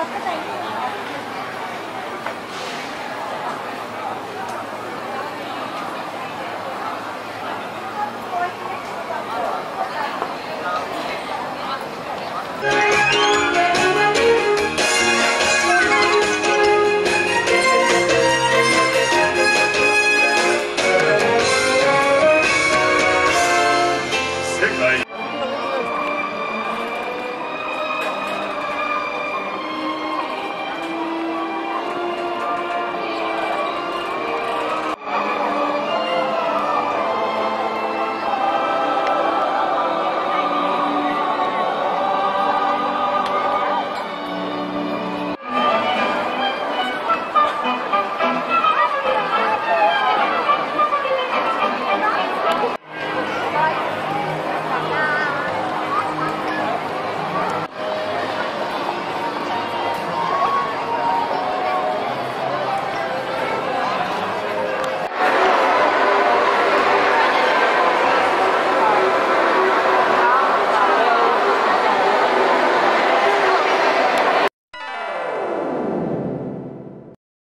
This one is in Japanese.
ばっかだよ。